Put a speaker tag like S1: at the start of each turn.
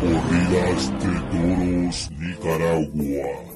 S1: Corridas de Toros Nicaragua.